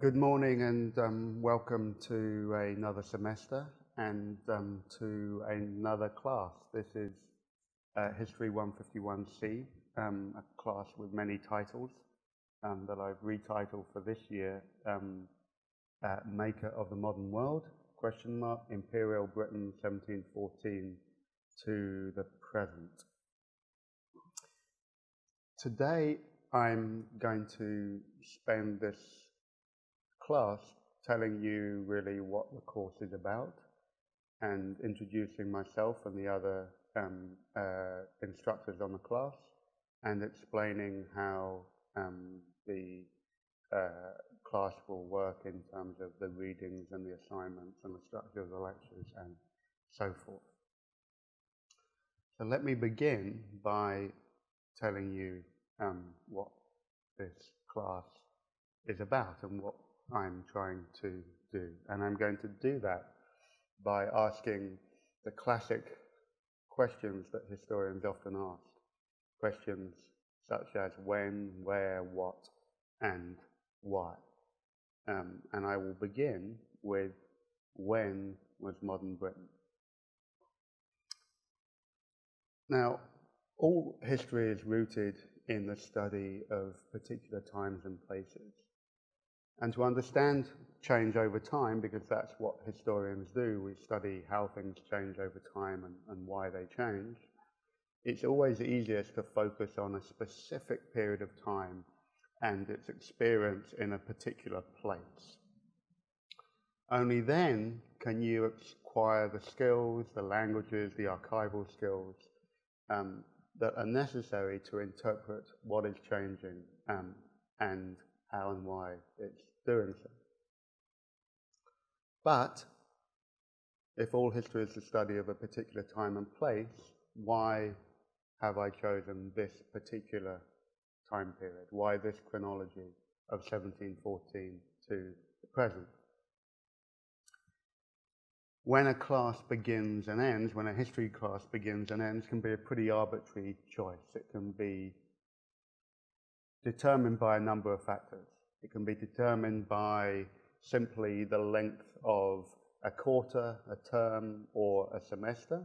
Good morning and um, welcome to another semester and um, to another class. This is uh, History 151C, um, a class with many titles um, that I've retitled for this year, um, uh, Maker of the Modern World, question mark, Imperial Britain 1714 to the present. Today I'm going to spend this class telling you really what the course is about and introducing myself and the other um, uh, instructors on the class and explaining how um, the uh, class will work in terms of the readings and the assignments and the structure of the lectures and so forth. So let me begin by telling you um, what this class is about and what I'm trying to do. And I'm going to do that by asking the classic questions that historians often ask. Questions such as when, where, what, and why. Um, and I will begin with when was modern Britain? Now, all history is rooted in the study of particular times and places. And to understand change over time, because that's what historians do, we study how things change over time and, and why they change, it's always easiest to focus on a specific period of time and its experience in a particular place. Only then can you acquire the skills, the languages, the archival skills um, that are necessary to interpret what is changing um, and how and why it's doing so. But if all history is the study of a particular time and place, why have I chosen this particular time period? Why this chronology of 1714 to the present? When a class begins and ends, when a history class begins and ends, can be a pretty arbitrary choice. It can be determined by a number of factors. It can be determined by simply the length of a quarter, a term, or a semester,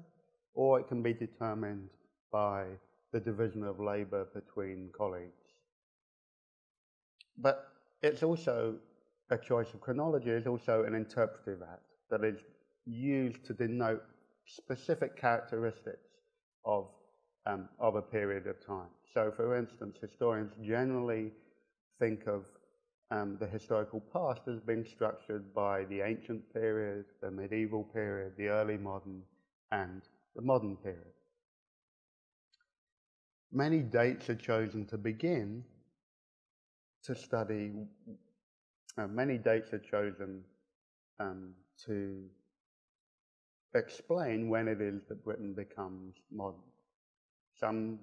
or it can be determined by the division of labour between colleagues. But it's also a choice of chronology is also an interpretive act that is used to denote specific characteristics of, um, of a period of time. So, for instance, historians generally think of um, the historical past has been structured by the ancient period, the medieval period, the early modern, and the modern period. Many dates are chosen to begin to study, uh, many dates are chosen um, to explain when it is that Britain becomes modern. Some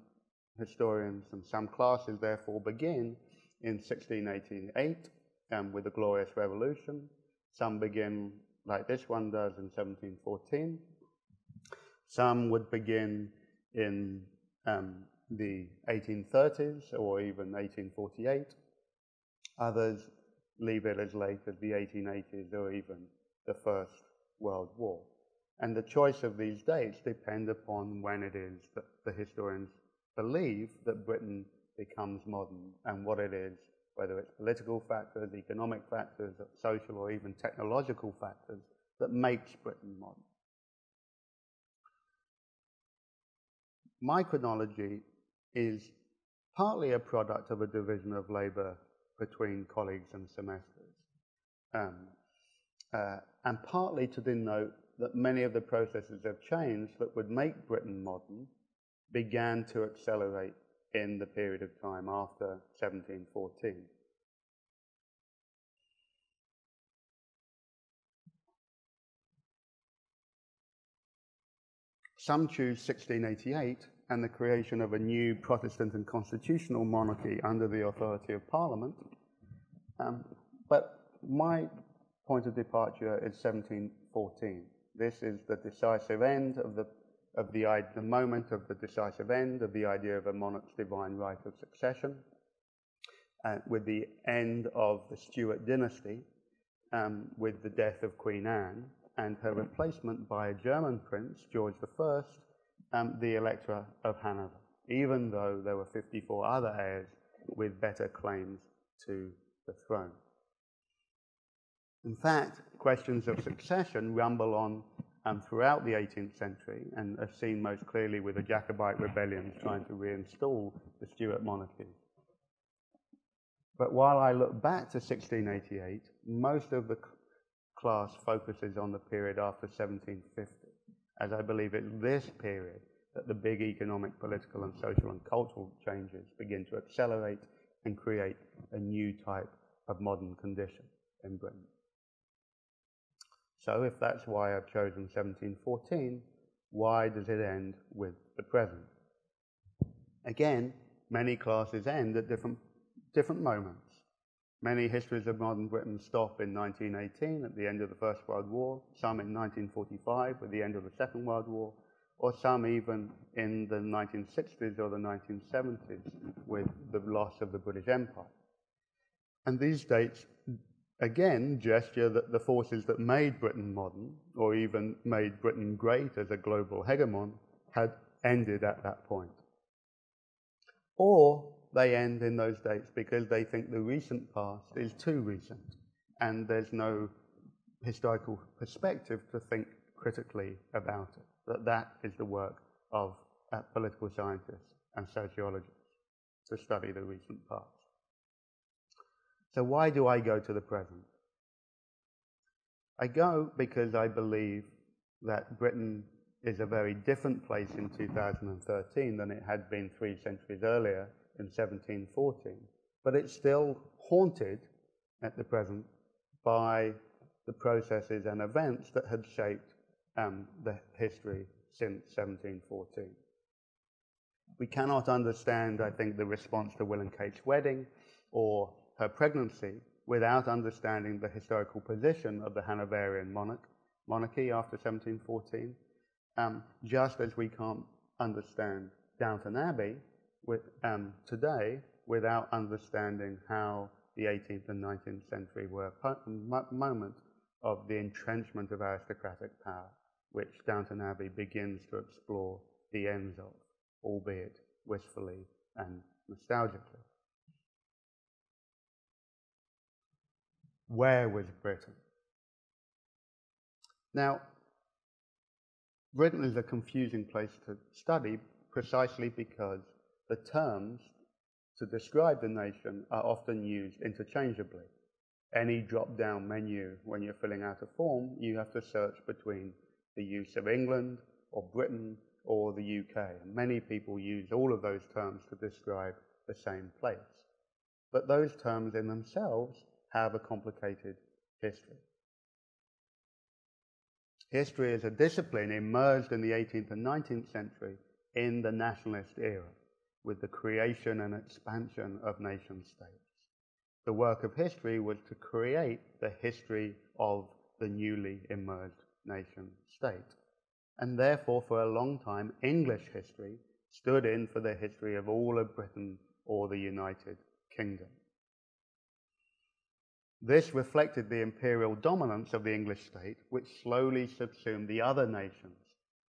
historians and some classes therefore begin in 1688 um, with the Glorious Revolution. Some begin like this one does in 1714. Some would begin in um, the 1830s or even 1848. Others leave it as late as the 1880s or even the First World War. And the choice of these dates depend upon when it is that the historians believe that Britain becomes modern and what it is, whether it's political factors, economic factors, social or even technological factors that makes Britain modern. My chronology is partly a product of a division of labour between colleagues and semesters, um, uh, and partly to denote that many of the processes of change that would make Britain modern began to accelerate in the period of time after 1714. Some choose 1688 and the creation of a new Protestant and constitutional monarchy under the authority of Parliament. Um, but my point of departure is 1714. This is the decisive end of the of the, the moment of the decisive end of the idea of a monarch's divine right of succession. uh, with the end of the Stuart dynasty, um, with the death of Queen Anne, and her replacement by a German prince, George I, um, the Elector of Hanover, even though there were 54 other heirs with better claims to the throne. In fact, questions of succession rumble on um, throughout the 18th century and are seen most clearly with the Jacobite rebellions trying to reinstall the Stuart monarchy. But while I look back to 1688, most of the class focuses on the period after 1750, as I believe it's this period that the big economic, political, and social and cultural changes begin to accelerate and create a new type of modern condition in Britain. So if that's why I've chosen 1714, why does it end with the present? Again, many classes end at different, different moments. Many histories of modern Britain stop in 1918 at the end of the First World War, some in 1945 at the end of the Second World War, or some even in the 1960s or the 1970s with the loss of the British Empire. And these dates again gesture that the forces that made Britain modern, or even made Britain great as a global hegemon, had ended at that point. Or they end in those dates because they think the recent past is too recent and there's no historical perspective to think critically about it. That that is the work of uh, political scientists and sociologists to study the recent past. So why do I go to the present? I go because I believe that Britain is a very different place in 2013 than it had been three centuries earlier in 1714. But it's still haunted at the present by the processes and events that had shaped um, the history since 1714. We cannot understand, I think, the response to Will and Kate's wedding or her pregnancy without understanding the historical position of the Hanoverian monarch, monarchy after 1714, um, just as we can't understand Downton Abbey with, um, today without understanding how the 18th and 19th century were a moment of the entrenchment of aristocratic power, which Downton Abbey begins to explore the ends of, albeit wistfully and nostalgically. Where was Britain? Now, Britain is a confusing place to study precisely because the terms to describe the nation are often used interchangeably. Any drop down menu, when you're filling out a form, you have to search between the use of England or Britain or the UK. And many people use all of those terms to describe the same place. But those terms in themselves have a complicated history. History is a discipline emerged in the 18th and 19th century in the nationalist era with the creation and expansion of nation states. The work of history was to create the history of the newly emerged nation state. And therefore, for a long time, English history stood in for the history of all of Britain or the United Kingdom. This reflected the imperial dominance of the English state, which slowly subsumed the other nations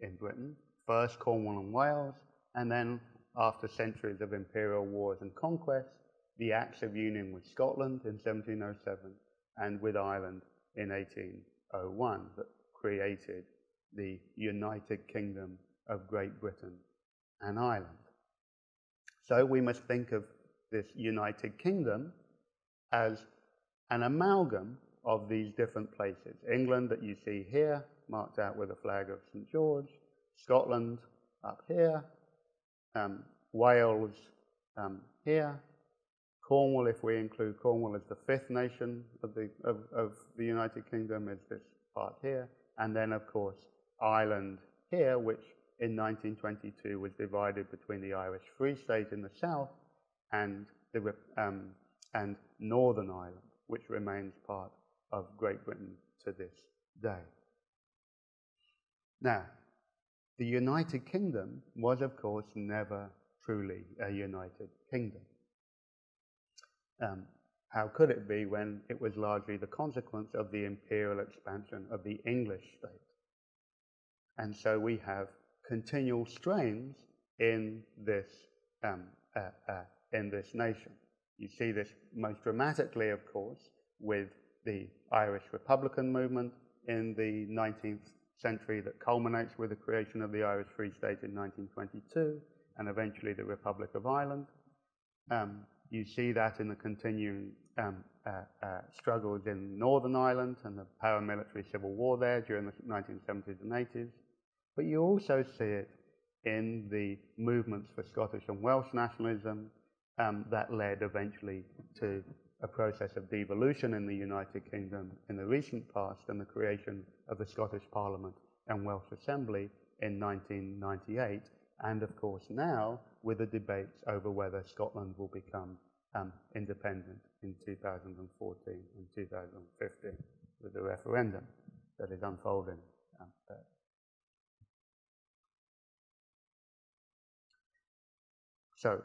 in Britain, first Cornwall and Wales, and then, after centuries of imperial wars and conquest, the Acts of Union with Scotland in 1707 and with Ireland in 1801 that created the United Kingdom of Great Britain and Ireland. So we must think of this United Kingdom as an amalgam of these different places. England, that you see here, marked out with a flag of St. George, Scotland up here, um, Wales um, here, Cornwall, if we include Cornwall as the fifth nation of the, of, of the United Kingdom, is this part here, and then, of course, Ireland here, which in 1922 was divided between the Irish Free State in the south and, the, um, and Northern Ireland which remains part of Great Britain to this day. Now, the United Kingdom was, of course, never truly a united kingdom. Um, how could it be when it was largely the consequence of the imperial expansion of the English state? And so we have continual strains in this, um, uh, uh, in this nation. You see this most dramatically, of course, with the Irish Republican movement in the 19th century that culminates with the creation of the Irish Free State in 1922 and eventually the Republic of Ireland. Um, you see that in the continuing um, uh, uh, struggles in Northern Ireland and the paramilitary civil war there during the 1970s and 80s. But you also see it in the movements for Scottish and Welsh nationalism um, that led eventually to a process of devolution in the United Kingdom in the recent past and the creation of the Scottish Parliament and Welsh Assembly in 1998, and of course now with the debates over whether Scotland will become um, independent in 2014 and 2015 with the referendum that is unfolding. Um, so,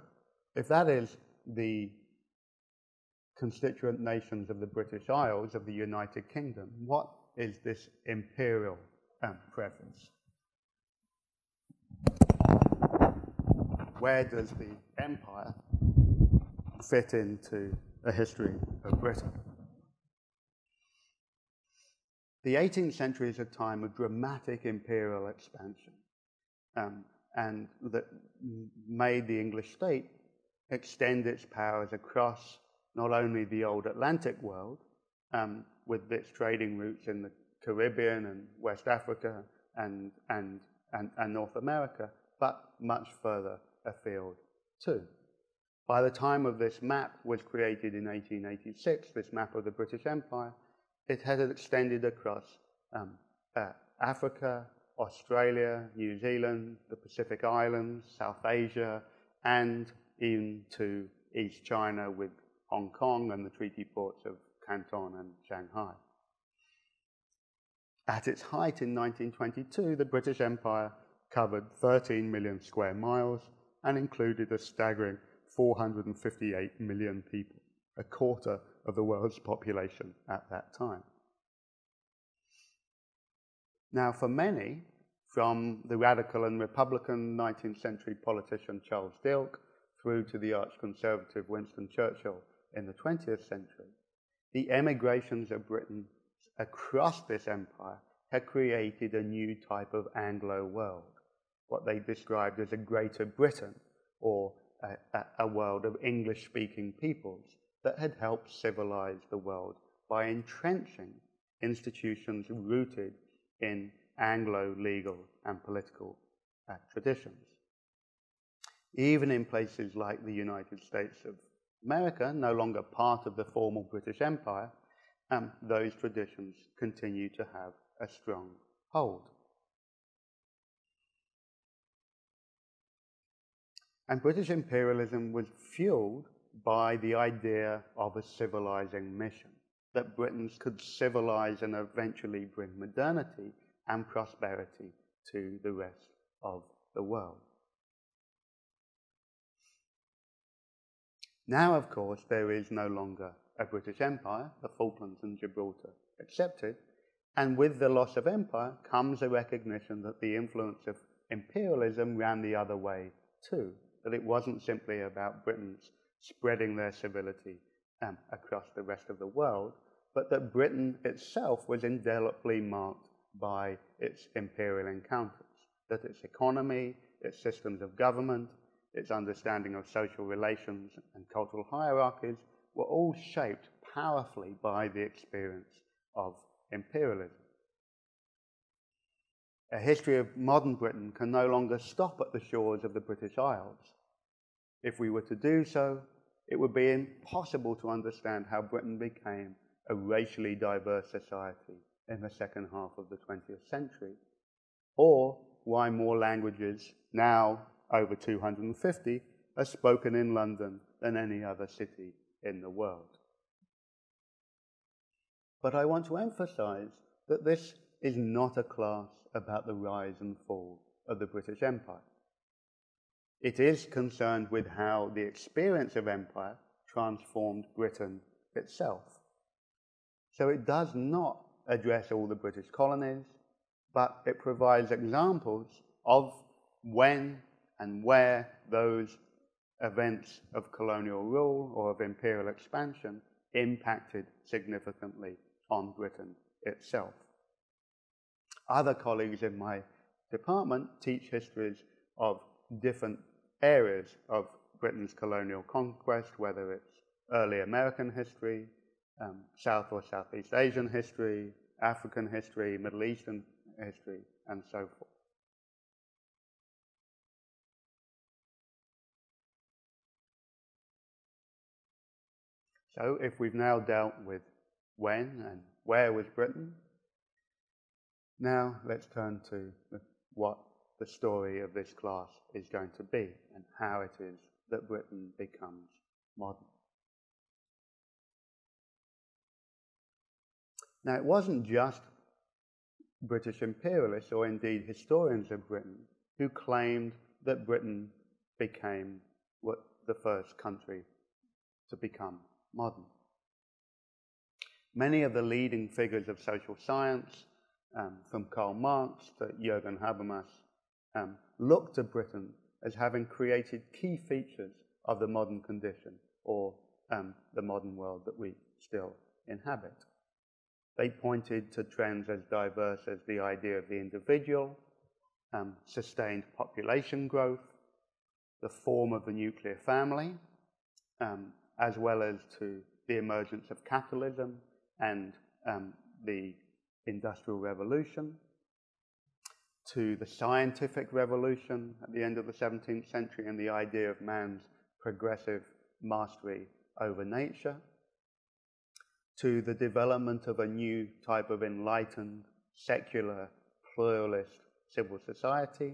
if that is the constituent nations of the British Isles of the United Kingdom. What is this imperial um, preference? Where does the empire fit into the history of Britain? The 18th century is a time of dramatic imperial expansion um, and that made the English state extend its powers across not only the old Atlantic world, um, with its trading routes in the Caribbean and West Africa and, and, and, and North America, but much further afield too. By the time of this map was created in 1886, this map of the British Empire, it had extended across um, uh, Africa, Australia, New Zealand, the Pacific Islands, South Asia, and into East China with Hong Kong and the treaty ports of Canton and Shanghai. At its height in 1922, the British Empire covered 13 million square miles and included a staggering 458 million people, a quarter of the world's population at that time. Now, for many, from the radical and Republican 19th century politician Charles Dilke through to the arch conservative Winston Churchill in the 20th century, the emigrations of Britain across this empire had created a new type of Anglo world, what they described as a Greater Britain, or a, a world of English speaking peoples that had helped civilize the world by entrenching institutions rooted in Anglo legal and political uh, traditions. Even in places like the United States of America, no longer part of the formal British Empire, um, those traditions continue to have a strong hold. And British imperialism was fueled by the idea of a civilizing mission, that Britons could civilize and eventually bring modernity and prosperity to the rest of the world. Now, of course, there is no longer a British Empire, the Falklands and Gibraltar accepted, and with the loss of empire comes a recognition that the influence of imperialism ran the other way too, that it wasn't simply about Britons spreading their civility um, across the rest of the world, but that Britain itself was indelibly marked by its imperial encounters, that its economy, its systems of government, its understanding of social relations and cultural hierarchies were all shaped powerfully by the experience of imperialism. A history of modern Britain can no longer stop at the shores of the British Isles. If we were to do so, it would be impossible to understand how Britain became a racially diverse society in the second half of the 20th century, or why more languages now over 250, are spoken in London than any other city in the world. But I want to emphasize that this is not a class about the rise and fall of the British Empire. It is concerned with how the experience of empire transformed Britain itself. So it does not address all the British colonies, but it provides examples of when and where those events of colonial rule or of imperial expansion impacted significantly on Britain itself. Other colleagues in my department teach histories of different areas of Britain's colonial conquest, whether it's early American history, um, South or Southeast Asian history, African history, Middle Eastern history, and so forth. So, if we've now dealt with when and where was Britain, now let's turn to what the story of this class is going to be and how it is that Britain becomes modern. Now, it wasn't just British imperialists, or indeed historians of Britain, who claimed that Britain became what the first country to become modern. Many of the leading figures of social science, um, from Karl Marx to Jürgen Habermas, um, looked to Britain as having created key features of the modern condition or um, the modern world that we still inhabit. They pointed to trends as diverse as the idea of the individual, um, sustained population growth, the form of the nuclear family, um, as well as to the emergence of capitalism and um, the Industrial Revolution, to the scientific revolution at the end of the 17th century and the idea of man's progressive mastery over nature to the development of a new type of enlightened, secular, pluralist civil society,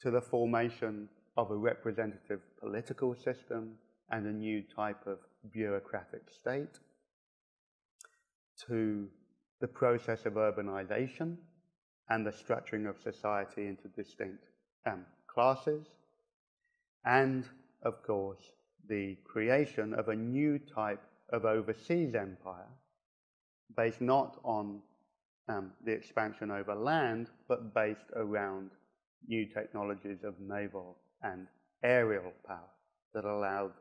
to the formation of a representative political system and a new type of bureaucratic state, to the process of urbanization and the structuring of society into distinct um, classes, and of course, the creation of a new type of overseas empire based not on um, the expansion over land, but based around new technologies of naval and aerial power that allowed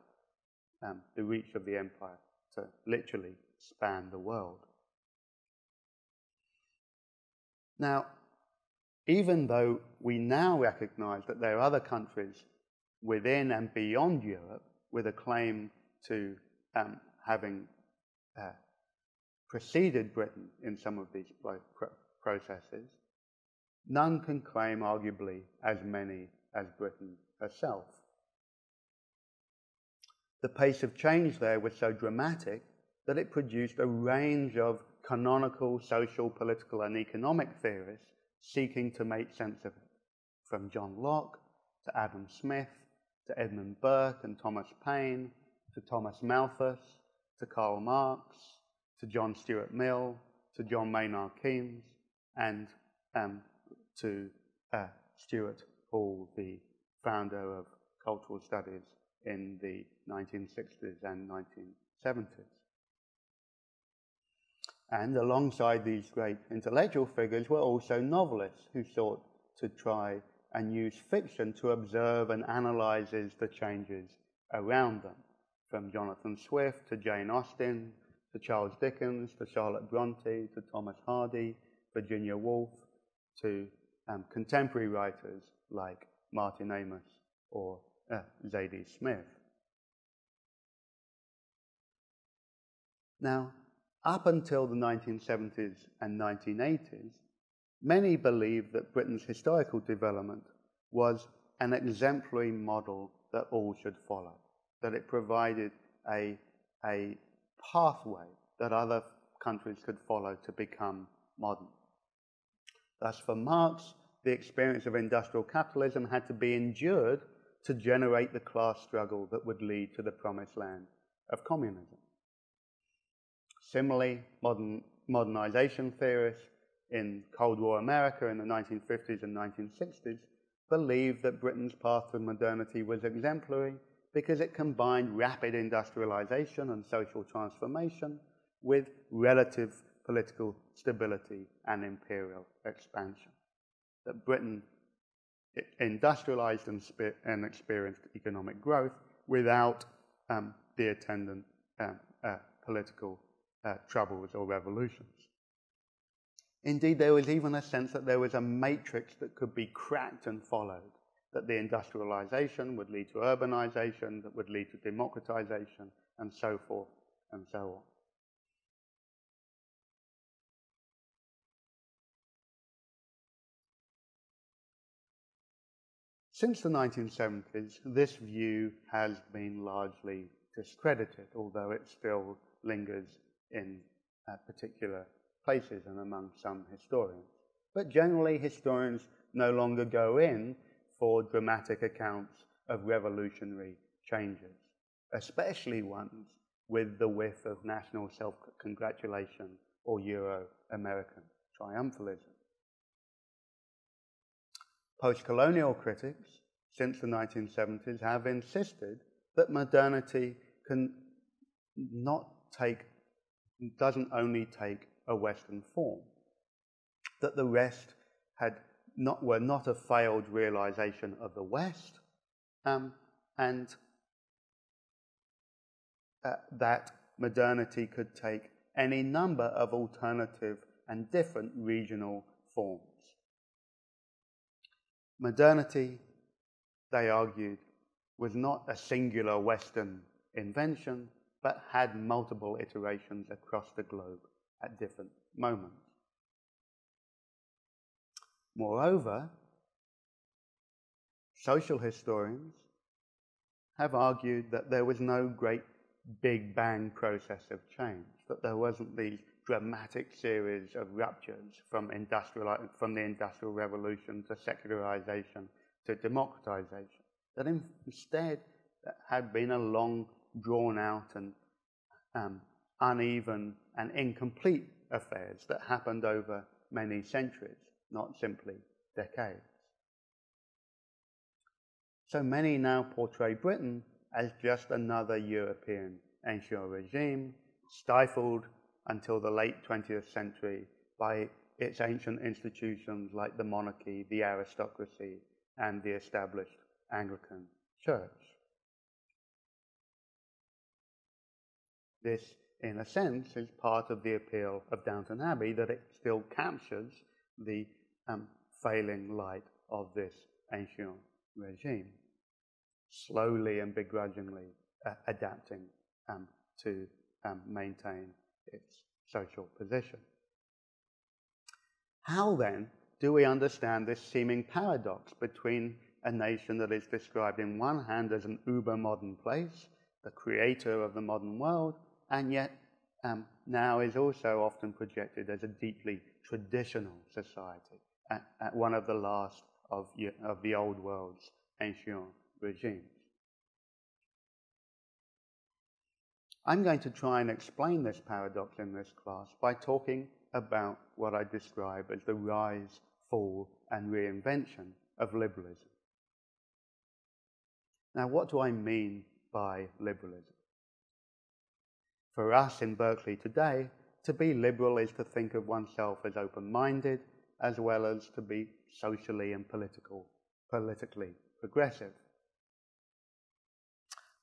um, the reach of the empire to literally span the world. Now, even though we now recognize that there are other countries within and beyond Europe with a claim to um, having uh, preceded Britain in some of these processes, none can claim, arguably, as many as Britain herself. The pace of change there was so dramatic that it produced a range of canonical social, political, and economic theorists seeking to make sense of it, from John Locke to Adam Smith to Edmund Burke and Thomas Paine to Thomas Malthus to Karl Marx, to John Stuart Mill, to John Maynard Keynes, and um, to uh, Stuart Hall, the founder of cultural studies in the 1960s and 1970s. And alongside these great intellectual figures were also novelists who sought to try and use fiction to observe and analyze the changes around them from Jonathan Swift to Jane Austen to Charles Dickens to Charlotte Bronte to Thomas Hardy, Virginia Woolf to um, contemporary writers like Martin Amis or uh, Zadie Smith. Now, up until the 1970s and 1980s, many believed that Britain's historical development was an exemplary model that all should follow that it provided a, a pathway that other countries could follow to become modern. Thus, for Marx, the experience of industrial capitalism had to be endured to generate the class struggle that would lead to the promised land of communism. Similarly, modern, modernization theorists in Cold War America in the 1950s and 1960s believed that Britain's path to modernity was exemplary because it combined rapid industrialization and social transformation with relative political stability and imperial expansion. That Britain industrialized and, and experienced economic growth without um, the attendant um, uh, political uh, troubles or revolutions. Indeed, there was even a sense that there was a matrix that could be cracked and followed, that the industrialization would lead to urbanization, that would lead to democratization, and so forth and so on. Since the 1970s, this view has been largely discredited, although it still lingers in uh, particular places and among some historians. But generally, historians no longer go in for dramatic accounts of revolutionary changes, especially ones with the whiff of national self congratulation or Euro American triumphalism. Post colonial critics since the 1970s have insisted that modernity can not take, doesn't only take a Western form, that the rest had not, were not a failed realization of the West, um, and uh, that modernity could take any number of alternative and different regional forms. Modernity, they argued, was not a singular Western invention, but had multiple iterations across the globe at different moments. Moreover, social historians have argued that there was no great Big Bang process of change, that there wasn't these dramatic series of ruptures from, industrial, from the Industrial Revolution to secularization to democratization, that instead had been a long, drawn out, and um, uneven and incomplete affairs that happened over many centuries, not simply decades. So many now portray Britain as just another European ancient regime, stifled until the late 20th century by its ancient institutions like the monarchy, the aristocracy, and the established Anglican Church. This in a sense, is part of the appeal of Downton Abbey that it still captures the um, failing light of this ancient regime, slowly and begrudgingly uh, adapting um, to um, maintain its social position. How then do we understand this seeming paradox between a nation that is described in one hand as an uber modern place, the creator of the modern world, and yet um, now is also often projected as a deeply traditional society, at, at one of the last of, of the old world's ancient regimes. I'm going to try and explain this paradox in this class by talking about what I describe as the rise, fall, and reinvention of liberalism. Now, what do I mean by liberalism? For us in Berkeley today, to be liberal is to think of oneself as open minded as well as to be socially and political, politically progressive.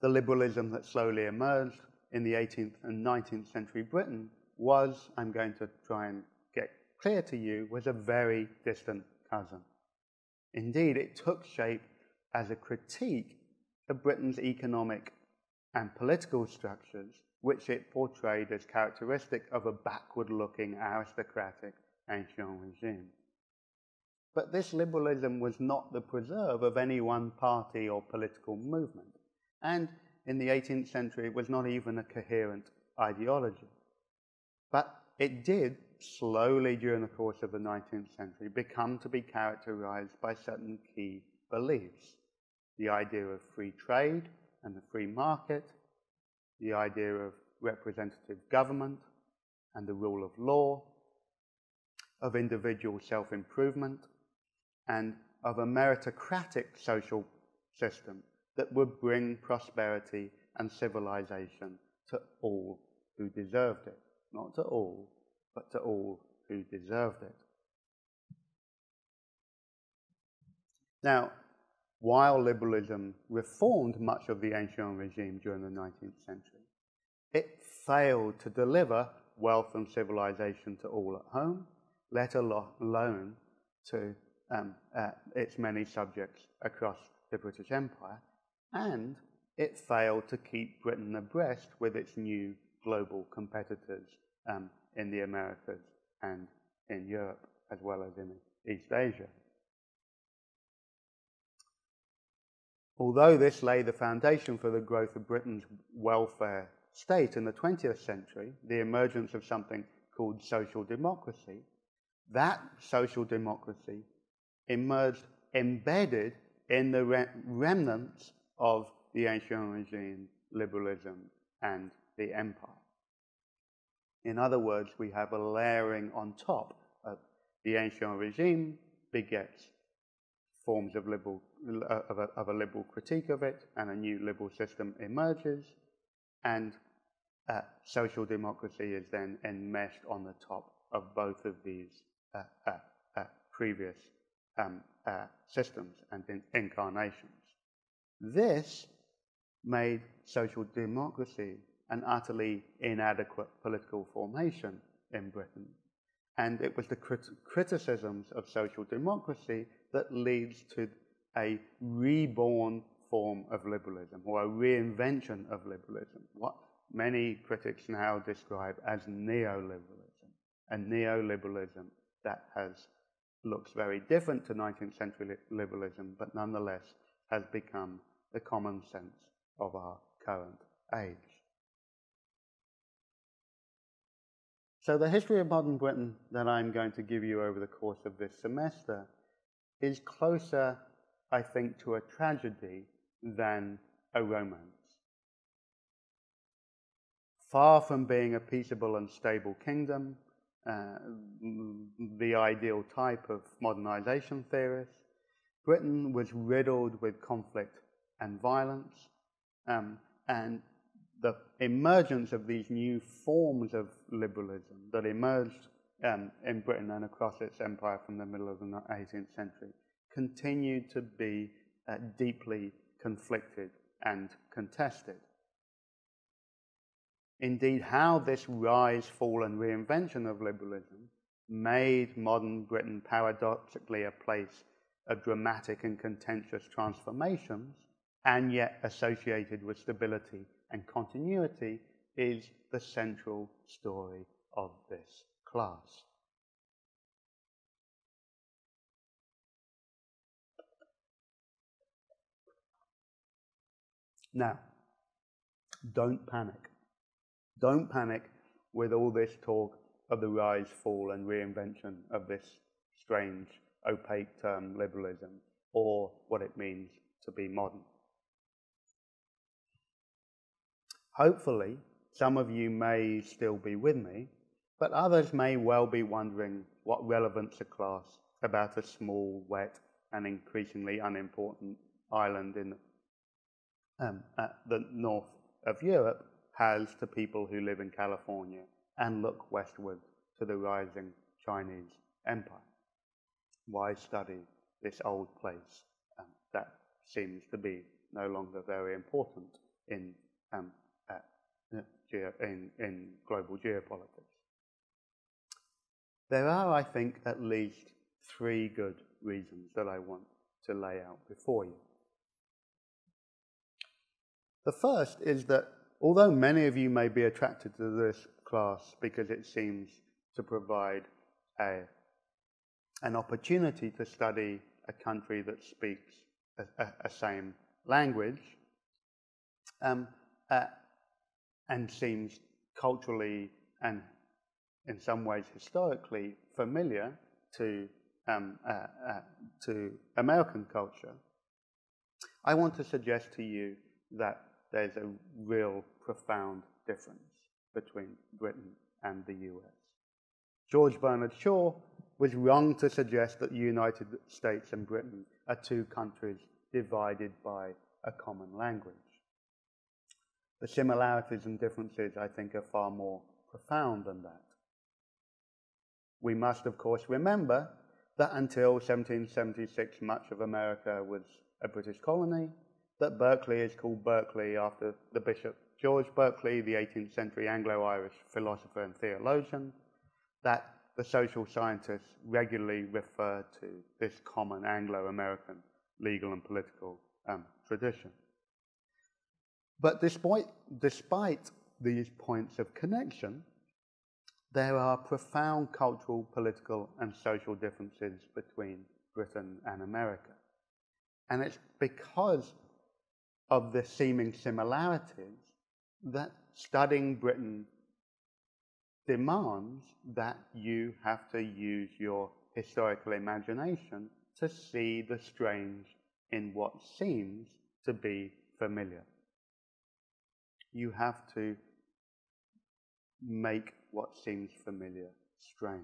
The liberalism that slowly emerged in the 18th and 19th century Britain was, I'm going to try and get clear to you, was a very distant cousin. Indeed, it took shape as a critique of Britain's economic and political structures which it portrayed as characteristic of a backward looking aristocratic ancient regime. But this liberalism was not the preserve of any one party or political movement, and in the 18th century was not even a coherent ideology. But it did slowly during the course of the 19th century become to be characterized by certain key beliefs. The idea of free trade and the free market, the idea of representative government and the rule of law, of individual self improvement, and of a meritocratic social system that would bring prosperity and civilization to all who deserved it. Not to all, but to all who deserved it. Now, while liberalism reformed much of the ancient regime during the 19th century, it failed to deliver wealth and civilization to all at home, let alone to um, uh, its many subjects across the British Empire, and it failed to keep Britain abreast with its new global competitors um, in the Americas and in Europe, as well as in East Asia. Although this laid the foundation for the growth of Britain's welfare state in the 20th century, the emergence of something called social democracy, that social democracy emerged embedded in the re remnants of the ancient regime, liberalism, and the empire. In other words, we have a layering on top of the ancient regime begets forms of, liberal, uh, of, a, of a liberal critique of it, and a new liberal system emerges, and uh, social democracy is then enmeshed on the top of both of these uh, uh, uh previous um, uh, systems and in incarnations. This made social democracy an utterly inadequate political formation in Britain. And it was the crit criticisms of social democracy that leads to a reborn form of liberalism or a reinvention of liberalism, what many critics now describe as neoliberalism, a neoliberalism that has looks very different to 19th century liberalism, but nonetheless has become the common sense of our current age. So, the history of modern Britain that I'm going to give you over the course of this semester is closer, I think, to a tragedy than a romance. Far from being a peaceable and stable kingdom, uh, the ideal type of modernization theorist. Britain was riddled with conflict and violence, um, and the emergence of these new forms of liberalism that emerged um, in Britain and across its empire from the middle of the 18th century continued to be uh, deeply conflicted and contested. Indeed, how this rise, fall, and reinvention of liberalism made modern Britain paradoxically a place of dramatic and contentious transformations, and yet associated with stability and continuity, is the central story of this class. Now, don't panic. Don't panic with all this talk of the rise, fall, and reinvention of this strange, opaque term liberalism, or what it means to be modern. Hopefully, some of you may still be with me, but others may well be wondering what relevance a class about a small, wet, and increasingly unimportant island in um, the north of Europe has to people who live in California and look westward to the rising Chinese empire. Why study this old place um, that seems to be no longer very important in, um, in, in global geopolitics? There are, I think, at least three good reasons that I want to lay out before you. The first is that Although many of you may be attracted to this class because it seems to provide a, an opportunity to study a country that speaks a, a, a same language um, uh, and seems culturally and in some ways historically familiar to, um, uh, uh, to American culture, I want to suggest to you that there's a real profound difference between Britain and the US. George Bernard Shaw was wrong to suggest that the United States and Britain are two countries divided by a common language. The similarities and differences, I think, are far more profound than that. We must, of course, remember that until 1776, much of America was a British colony, that Berkeley is called Berkeley after the Bishop George Berkeley, the 18th century Anglo Irish philosopher and theologian, that the social scientists regularly refer to this common Anglo American legal and political um, tradition. But despite, despite these points of connection, there are profound cultural, political, and social differences between Britain and America. And it's because of the seeming similarities that studying Britain demands that you have to use your historical imagination to see the strange in what seems to be familiar. You have to make what seems familiar strange.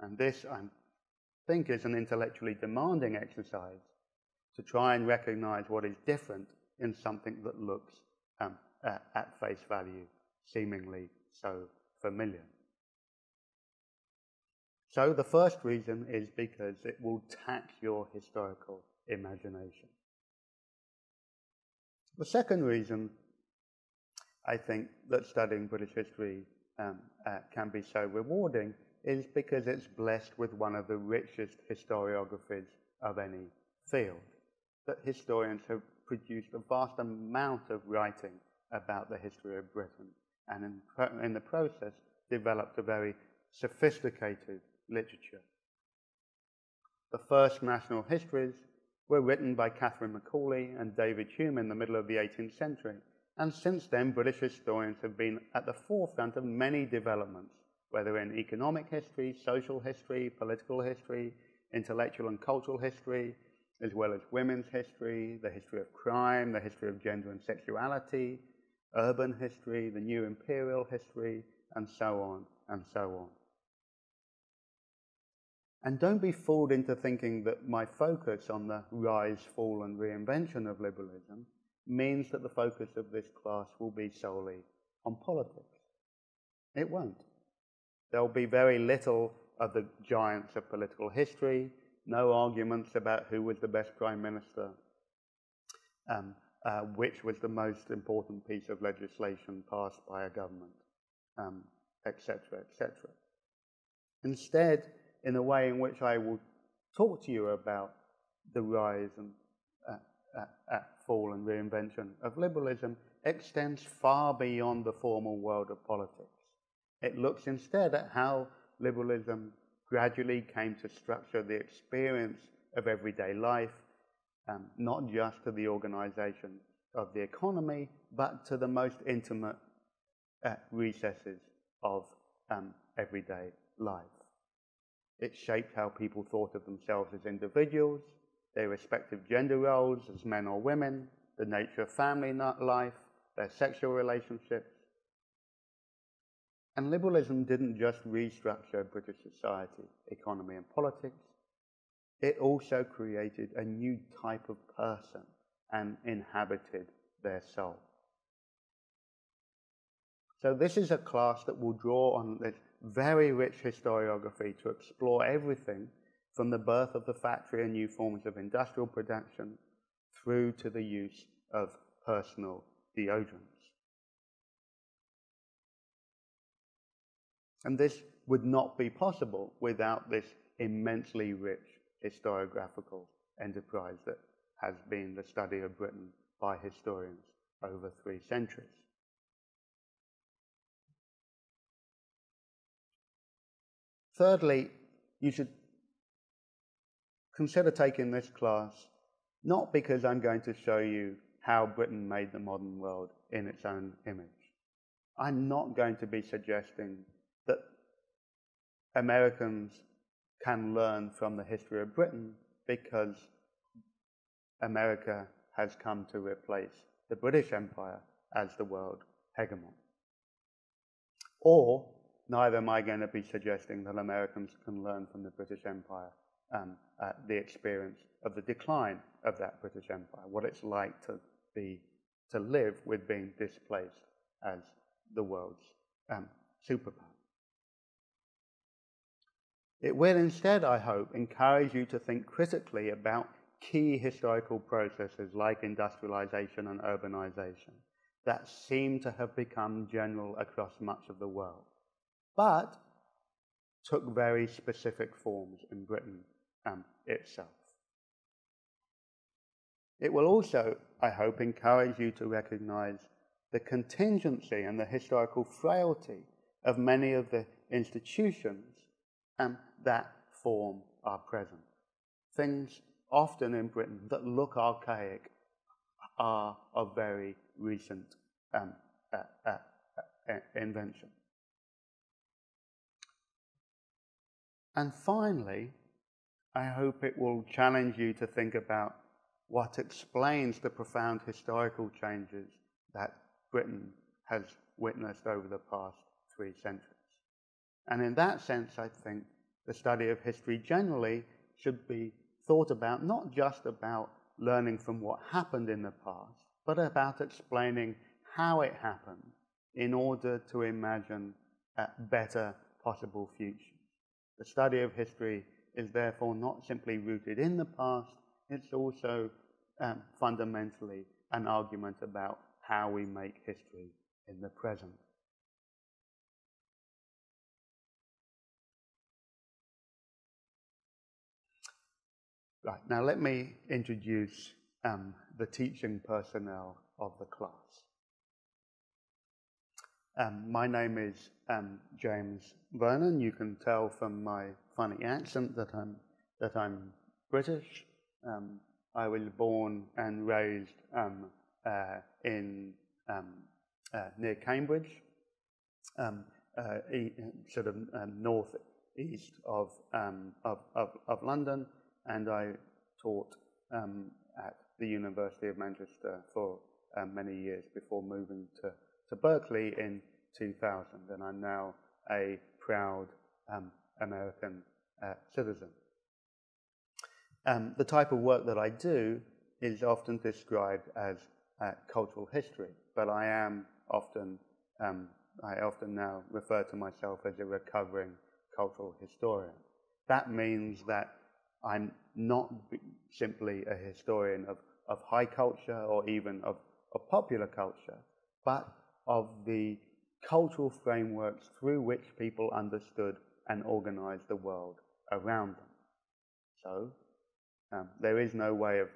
And this, I think, is an intellectually demanding exercise to try and recognize what is different in something that looks um, at, at face value seemingly so familiar. So the first reason is because it will tax your historical imagination. The second reason I think that studying British history um, uh, can be so rewarding is because it's blessed with one of the richest historiographies of any field. That historians have produced a vast amount of writing about the history of Britain and in, in the process developed a very sophisticated literature. The first national histories were written by Catherine Macaulay and David Hume in the middle of the 18th century, and since then British historians have been at the forefront of many developments, whether in economic history, social history, political history, intellectual and cultural history, as well as women's history, the history of crime, the history of gender and sexuality, urban history, the new imperial history, and so on and so on. And don't be fooled into thinking that my focus on the rise, fall, and reinvention of liberalism means that the focus of this class will be solely on politics. It won't. There will be very little of the giants of political history, no arguments about who was the best prime minister, um, uh, which was the most important piece of legislation passed by a government, etc., um, etc. Et Instead, in the way in which I will talk to you about the rise and uh, uh, uh, fall and reinvention of liberalism extends far beyond the formal world of politics. It looks instead at how liberalism gradually came to structure the experience of everyday life, um, not just to the organization of the economy, but to the most intimate uh, recesses of um, everyday life. It shaped how people thought of themselves as individuals, their respective gender roles as men or women, the nature of family life, their sexual relationships. And liberalism didn't just restructure British society, economy, and politics, it also created a new type of person and inhabited their soul. So, this is a class that will draw on this very rich historiography to explore everything from the birth of the factory and new forms of industrial production through to the use of personal deodorants. And this would not be possible without this immensely rich historiographical enterprise that has been the study of Britain by historians over three centuries. Thirdly, you should consider taking this class not because I'm going to show you how Britain made the modern world in its own image. I'm not going to be suggesting that Americans can learn from the history of Britain because America has come to replace the British Empire as the world hegemon. Or neither am I going to be suggesting that Americans can learn from the British Empire um, uh, the experience of the decline of that British Empire, what it's like to be to live with being displaced as the world's um, superpower. It will instead, I hope, encourage you to think critically about key historical processes like industrialization and urbanization that seem to have become general across much of the world, but took very specific forms in Britain um, itself. It will also, I hope, encourage you to recognize the contingency and the historical frailty of many of the institutions um, that form our present. Things often in Britain that look archaic are of very recent um, uh, uh, uh, invention. And finally, I hope it will challenge you to think about what explains the profound historical changes that Britain has witnessed over the past three centuries. And in that sense, I think the study of history generally should be thought about not just about learning from what happened in the past, but about explaining how it happened in order to imagine a better possible futures. The study of history is therefore not simply rooted in the past, it's also um, fundamentally an argument about how we make history in the present. Right, now let me introduce um, the teaching personnel of the class. Um, my name is um, James Vernon. You can tell from my funny accent that I'm, that I'm British. Um, I was born and raised um, uh, in um, uh, near Cambridge, um, uh, e sort of north east of, of, of, of London and I taught um, at the University of Manchester for um, many years before moving to, to Berkeley in 2000, and I'm now a proud um, American uh, citizen. Um, the type of work that I do is often described as uh, cultural history, but I am often, um, I often now refer to myself as a recovering cultural historian. That means that I'm not simply a historian of, of high culture or even of, of popular culture, but of the cultural frameworks through which people understood and organize the world around them. So, um, there is no way of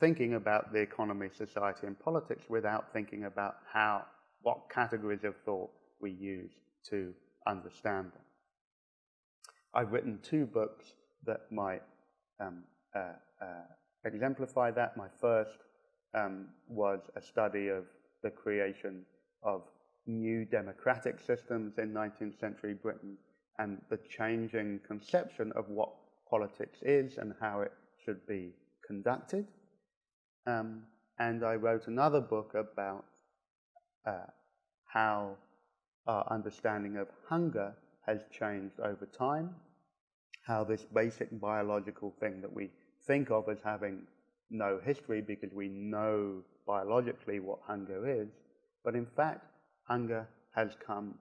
thinking about the economy, society, and politics without thinking about how, what categories of thought we use to understand them. I've written two books that might um, uh, uh, exemplify that. My first um, was a study of the creation of new democratic systems in 19th century Britain and the changing conception of what politics is and how it should be conducted. Um, and I wrote another book about uh, how our understanding of hunger has changed over time how this basic biological thing that we think of as having no history because we know biologically what hunger is, but in fact, hunger has come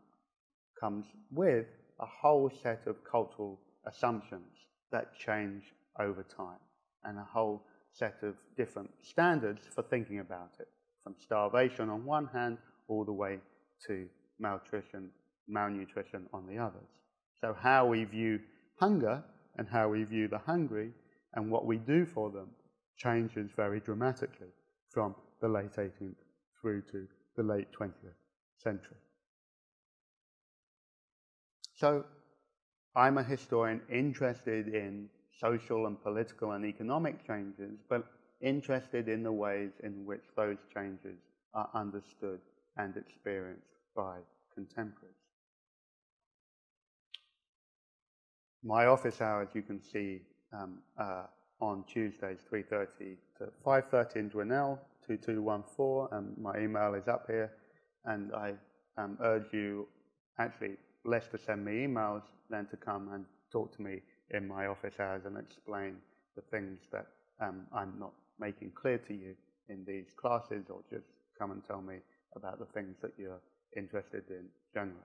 comes with a whole set of cultural assumptions that change over time and a whole set of different standards for thinking about it, from starvation on one hand all the way to malnutrition, malnutrition on the others. So how we view hunger and how we view the hungry and what we do for them changes very dramatically from the late 18th through to the late 20th century. So, I'm a historian interested in social and political and economic changes, but interested in the ways in which those changes are understood and experienced by contemporaries. My office hours, you can see um, uh, on Tuesdays, 3.30 to 5.30 in Dwinelle, 2214, and my email is up here. And I um, urge you, actually, less to send me emails than to come and talk to me in my office hours and explain the things that um, I'm not making clear to you in these classes or just come and tell me about the things that you're interested in generally.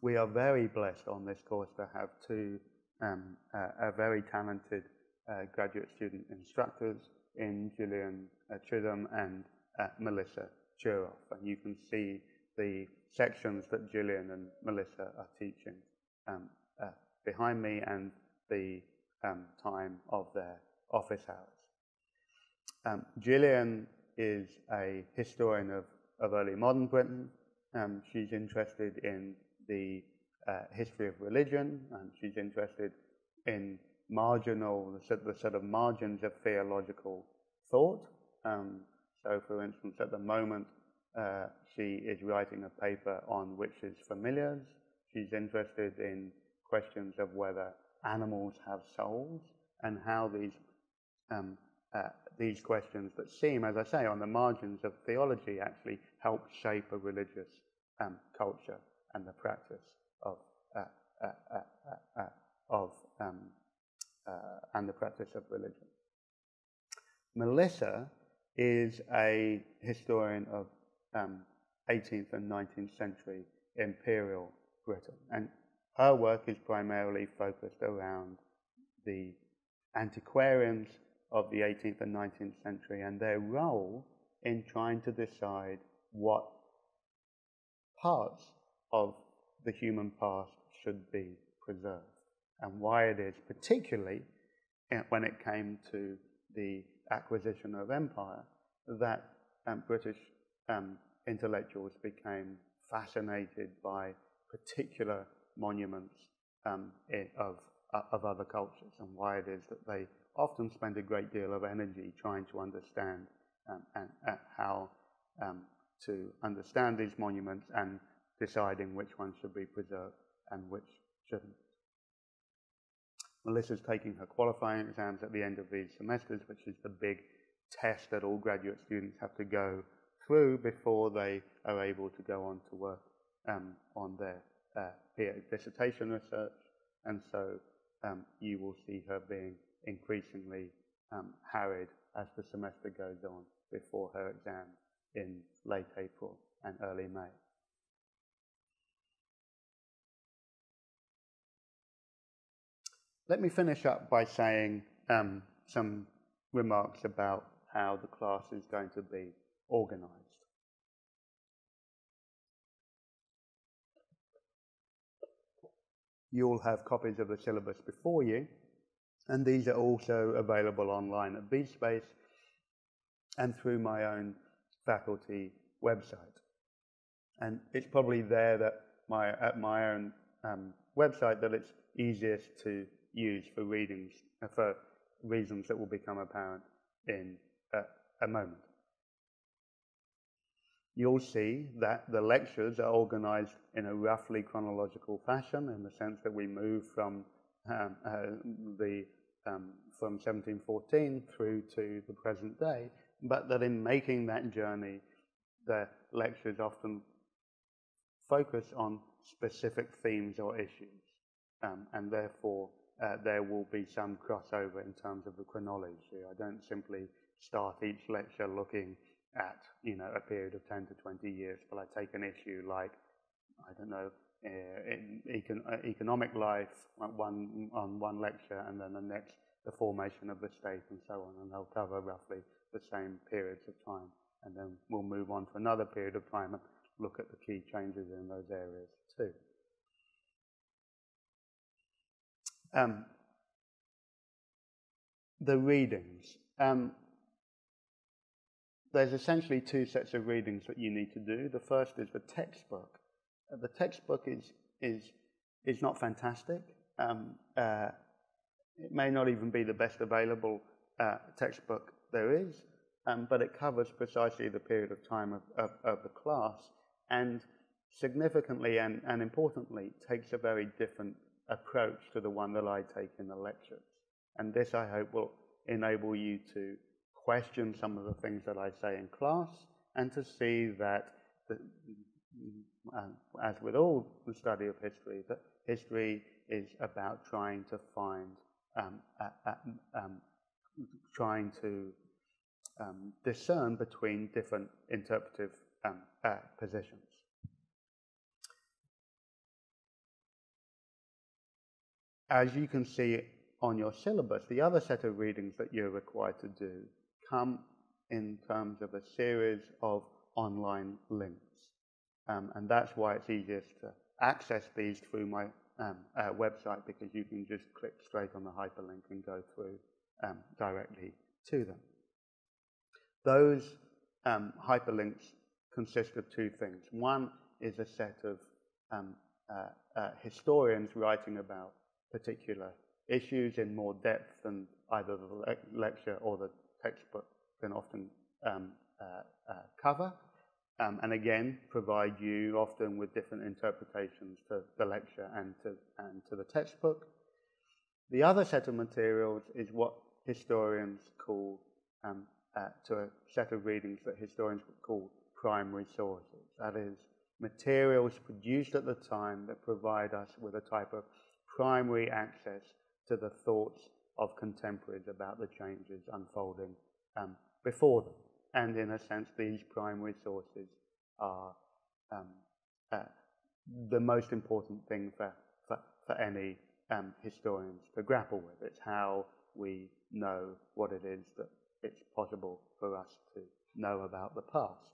We are very blessed on this course to have two um, uh, very talented uh, graduate student instructors in Gillian uh, Chisholm and uh, Melissa Churoff. And you can see the sections that Gillian and Melissa are teaching um, uh, behind me and the um, time of their office hours. Um, Gillian is a historian of, of early modern Britain. Um, she's interested in the uh, history of religion, and she's interested in marginal, the, the sort of margins of theological thought. Um, so, for instance, at the moment, uh, she is writing a paper on witches' familiars. She's interested in questions of whether animals have souls and how these um, uh, these questions that seem, as I say, on the margins of theology actually help shape a religious um, culture and the practice of uh, uh, uh, uh of um, and the practice of religion. Melissa is a historian of um, 18th and 19th century imperial Britain, and her work is primarily focused around the antiquarians of the 18th and 19th century and their role in trying to decide what parts of the human past should be preserved and why it is, particularly when it came to the acquisition of empire, that um, British um, intellectuals became fascinated by particular monuments um, of, uh, of other cultures and why it is that they often spend a great deal of energy trying to understand um, and, uh, how um, to understand these monuments and deciding which ones should be preserved and which shouldn't. Melissa's taking her qualifying exams at the end of these semesters, which is the big test that all graduate students have to go through before they are able to go on to work um, on their uh, dissertation research. And so um, you will see her being increasingly um, harried as the semester goes on before her exam in late April and early May. Let me finish up by saying um, some remarks about how the class is going to be organized. You'll have copies of the syllabus before you, and these are also available online at BSpace and through my own faculty website. And it's probably there that my, at my own um, website that it's easiest to use for readings, uh, for reasons that will become apparent in a, a moment. You'll see that the lectures are organized in a roughly chronological fashion in the sense that we move from um, uh, the um, from 1714 through to the present day, but that in making that journey, the lectures often focus on specific themes or issues, um, and therefore uh, there will be some crossover in terms of the chronology. I don't simply start each lecture looking at you know a period of 10 to 20 years, but I take an issue like I don't know uh, in econ uh, economic life one on one lecture, and then the next the formation of the state and so on, and they'll cover roughly the same periods of time, and then we'll move on to another period of time and look at the key changes in those areas too. Um, the readings. Um, there's essentially two sets of readings that you need to do. The first is the textbook. Uh, the textbook is, is, is not fantastic. Um, uh, it may not even be the best available uh, textbook there is, um, but it covers precisely the period of time of, of, of the class and significantly and, and importantly takes a very different approach to the one that I take in the lectures. And this, I hope, will enable you to question some of the things that I say in class and to see that, the, uh, as with all the study of history, that history is about trying to find, um, uh, um, trying to um, discern between different interpretive um, uh, positions. As you can see on your syllabus, the other set of readings that you're required to do come in terms of a series of online links. Um, and that's why it's easiest to access these through my um, uh, website because you can just click straight on the hyperlink and go through um, directly to them. Those um, hyperlinks consist of two things. One is a set of um, uh, uh, historians writing about particular issues in more depth than either the le lecture or the textbook can often um, uh, uh, cover. Um, and again, provide you often with different interpretations to the lecture and to, and to the textbook. The other set of materials is what historians call, um, uh, to a set of readings that historians would call primary sources. That is, materials produced at the time that provide us with a type of primary access to the thoughts of contemporaries about the changes unfolding um, before them. And in a sense, these primary sources are um, uh, the most important thing for, for, for any um, historians to grapple with. It's how we know what it is that it's possible for us to know about the past.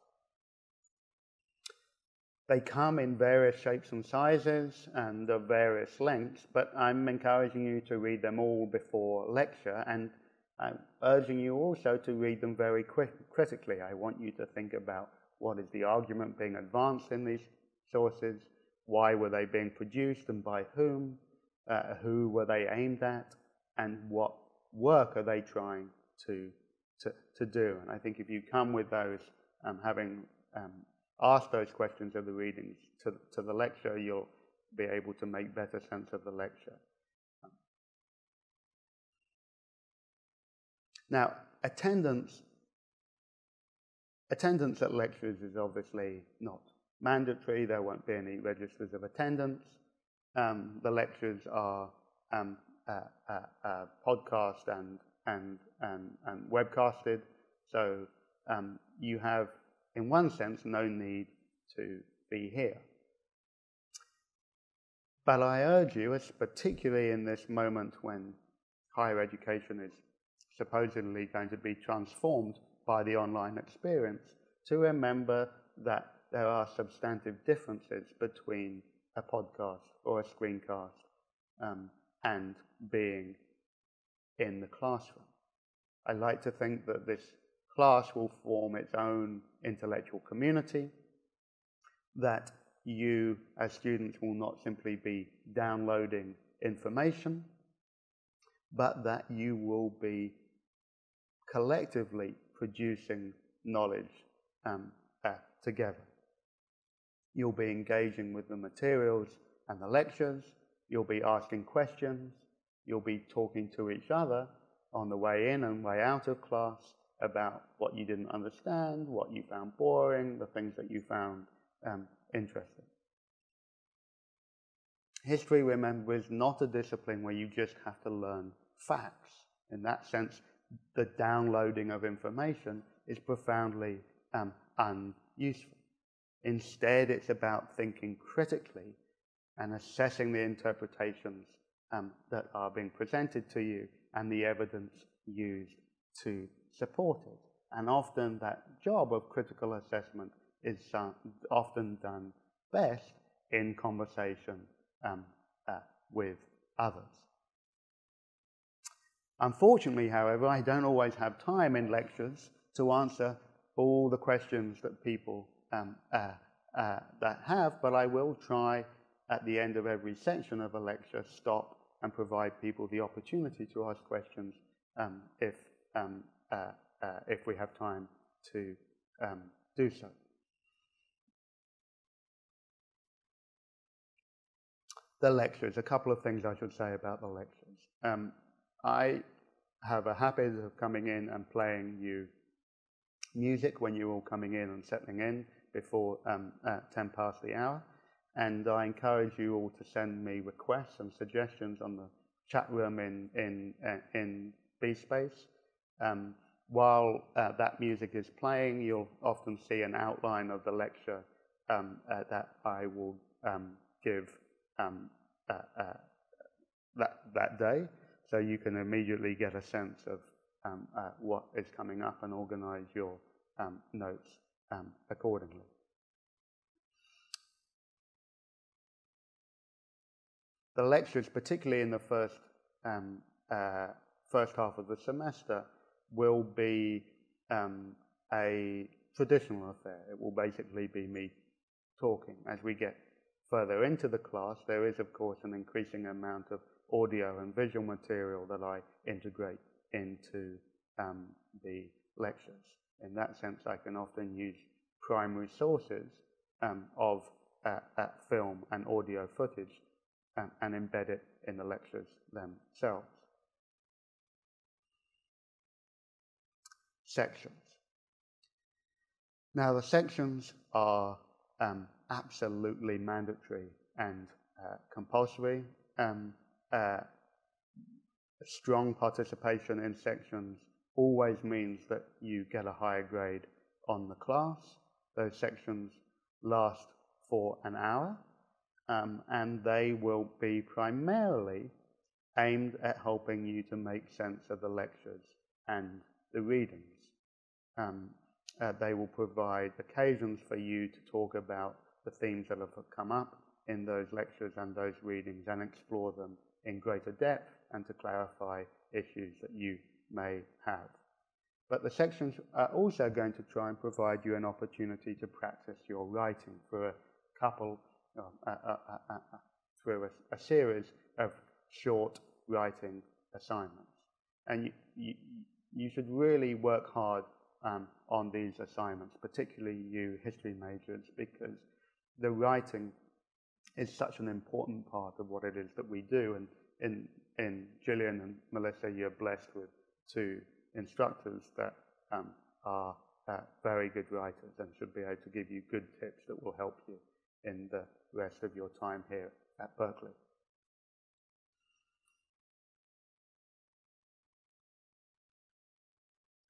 They come in various shapes and sizes and of various lengths, but I'm encouraging you to read them all before lecture and I'm urging you also to read them very critically. I want you to think about what is the argument being advanced in these sources, why were they being produced and by whom, uh, who were they aimed at, and what work are they trying to, to, to do. And I think if you come with those, um, having um, ask those questions of the readings to, to the lecture, you'll be able to make better sense of the lecture. Now, attendance, attendance at lectures is obviously not mandatory. There won't be any registers of attendance. Um, the lectures are um, uh, uh, uh, podcast and, and, and, and webcasted. So um, you have in one sense, no need to be here. But I urge you, particularly in this moment when higher education is supposedly going to be transformed by the online experience, to remember that there are substantive differences between a podcast or a screencast um, and being in the classroom. I like to think that this class will form its own intellectual community, that you as students will not simply be downloading information, but that you will be collectively producing knowledge um, uh, together. You'll be engaging with the materials and the lectures, you'll be asking questions, you'll be talking to each other on the way in and way out of class, about what you didn't understand, what you found boring, the things that you found um, interesting. History, remember, is not a discipline where you just have to learn facts. In that sense, the downloading of information is profoundly um, unuseful. Instead, it's about thinking critically and assessing the interpretations um, that are being presented to you and the evidence used to support it. And often that job of critical assessment is often done best in conversation um, uh, with others. Unfortunately, however, I don't always have time in lectures to answer all the questions that people um, uh, uh, that have, but I will try at the end of every section of a lecture stop and provide people the opportunity to ask questions um, if um, uh, uh, if we have time to um, do so. The lectures, a couple of things I should say about the lectures. Um, I have a habit of coming in and playing you music when you're all coming in and settling in before um, uh, 10 past the hour. And I encourage you all to send me requests and suggestions on the chat room in, in, uh, in BSpace. Um, while uh, that music is playing, you'll often see an outline of the lecture um, uh, that I will um, give um, uh, uh, that, that day. So you can immediately get a sense of um, uh, what is coming up and organize your um, notes accordingly. The lectures, particularly in the first, uh, first half of the semester, will be um, a traditional affair. It will basically be me talking. As we get further into the class, there is, of course, an increasing amount of audio and visual material that I integrate into um, the lectures. In that sense, I can often use primary sources um, of uh, uh, film and audio footage um, and embed it in the lectures themselves. Sections. Now, the sections are um, absolutely mandatory and uh, compulsory. Um, uh, strong participation in sections always means that you get a higher grade on the class. Those sections last for an hour um, and they will be primarily aimed at helping you to make sense of the lectures and the readings. Um, uh, they will provide occasions for you to talk about the themes that have come up in those lectures and those readings and explore them in greater depth and to clarify issues that you may have. But the sections are also going to try and provide you an opportunity to practice your writing for a couple, uh, uh, uh, through a, a, series of short writing assignments. And you, you, you should really work hard um, on these assignments, particularly you history majors, because the writing is such an important part of what it is that we do. And in, in Gillian and Melissa, you're blessed with two instructors that um, are uh, very good writers and should be able to give you good tips that will help you in the rest of your time here at Berkeley.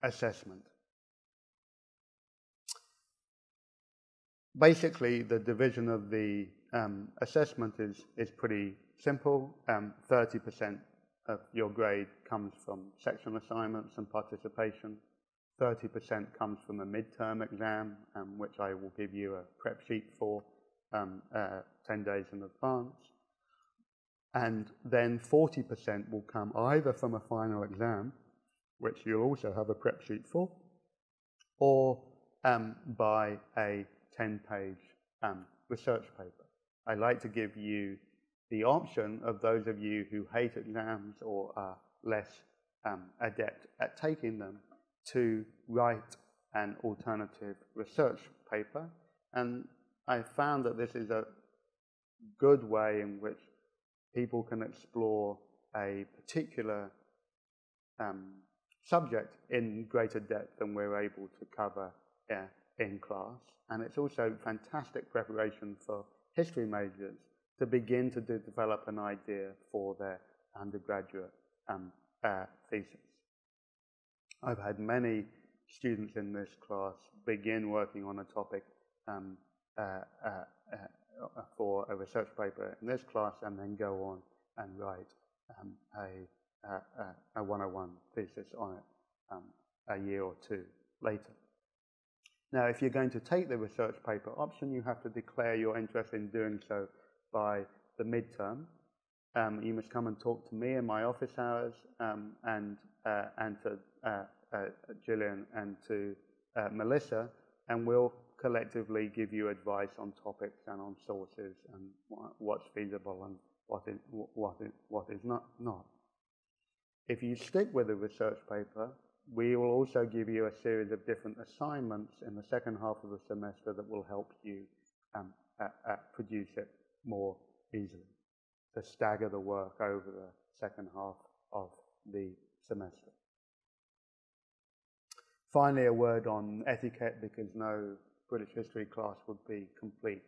Assessment. Basically, the division of the um, assessment is, is pretty simple. 30% um, of your grade comes from section assignments and participation. 30% comes from a midterm exam, um, which I will give you a prep sheet for um, uh, 10 days in advance. And then 40% will come either from a final exam, which you'll also have a prep sheet for, or um, by a 10 page um, research paper. I like to give you the option of those of you who hate exams or are less um, adept at taking them to write an alternative research paper. And I found that this is a good way in which people can explore a particular um, subject in greater depth than we're able to cover uh, in class and it's also fantastic preparation for history majors to begin to develop an idea for their undergraduate um, uh, thesis. I've had many students in this class begin working on a topic um, uh, uh, uh for a research paper in this class and then go on and write um, a, a 101 thesis on it um, a year or two later. Now, if you're going to take the research paper option, you have to declare your interest in doing so by the midterm. Um, you must come and talk to me in my office hours um, and, uh, and to uh, uh, Gillian and to uh, Melissa, and we'll collectively give you advice on topics and on sources and what's feasible and what is, what is, what is not, not. If you stick with the research paper, we will also give you a series of different assignments in the second half of the semester that will help you um, produce it more easily, to stagger the work over the second half of the semester. Finally, a word on etiquette, because no British history class would be complete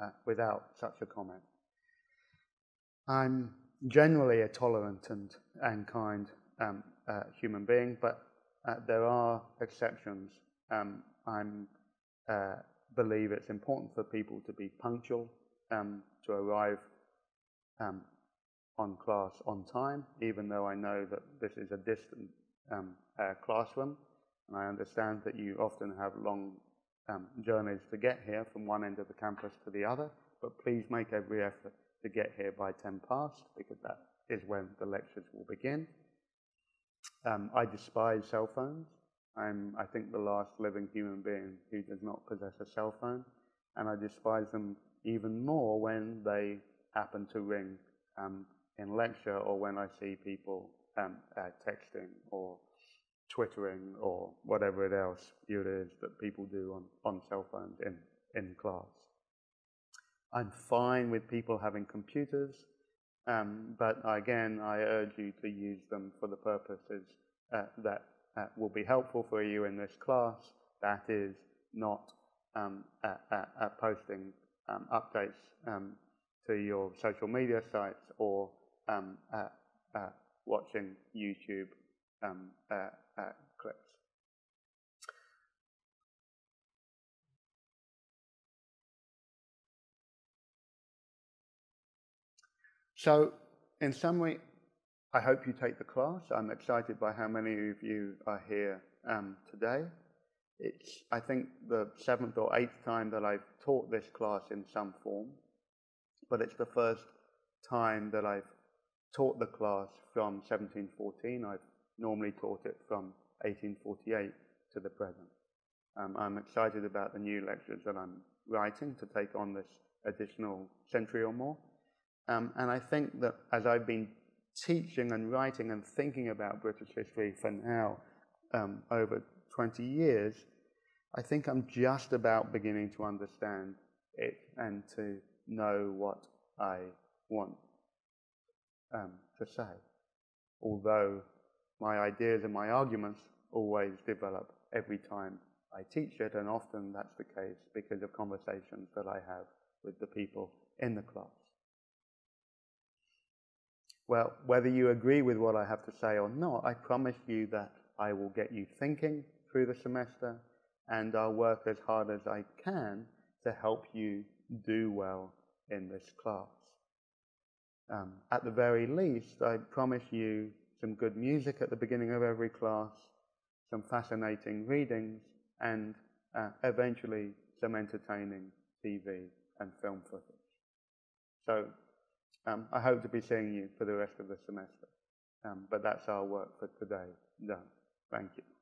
uh, without such a comment. I'm generally a tolerant and, and kind um, uh, human being, but uh, there are exceptions. Um, I uh, believe it's important for people to be punctual, um, to arrive um, on class on time, even though I know that this is a distant um, uh, classroom. And I understand that you often have long um, journeys to get here from one end of the campus to the other, but please make every effort to get here by 10 past because that is when the lectures will begin. Um, I despise cell phones. I'm, I think, the last living human being who does not possess a cell phone, and I despise them even more when they happen to ring um, in lecture or when I see people um, uh, texting or twittering or whatever it else it is that people do on, on cell phones in, in class. I'm fine with people having computers, um, but again, I urge you to use them for the purposes uh, that uh, will be helpful for you in this class. That is not um, posting um, updates um, to your social media sites or um, watching YouTube um, clips. So, in summary, I hope you take the class. I'm excited by how many of you are here um, today. It's, I think, the seventh or eighth time that I've taught this class in some form, but it's the first time that I've taught the class from 1714. I've normally taught it from 1848 to the present. Um, I'm excited about the new lectures that I'm writing to take on this additional century or more. Um, and I think that as I've been teaching and writing and thinking about British history for now um, over 20 years, I think I'm just about beginning to understand it and to know what I want um, to say. Although my ideas and my arguments always develop every time I teach it, and often that's the case because of conversations that I have with the people in the class. Well, whether you agree with what I have to say or not, I promise you that I will get you thinking through the semester and I'll work as hard as I can to help you do well in this class. Um, at the very least, I promise you some good music at the beginning of every class, some fascinating readings, and uh, eventually some entertaining TV and film footage. So um, I hope to be seeing you for the rest of the semester. Um, but that's our work for today done. Thank you.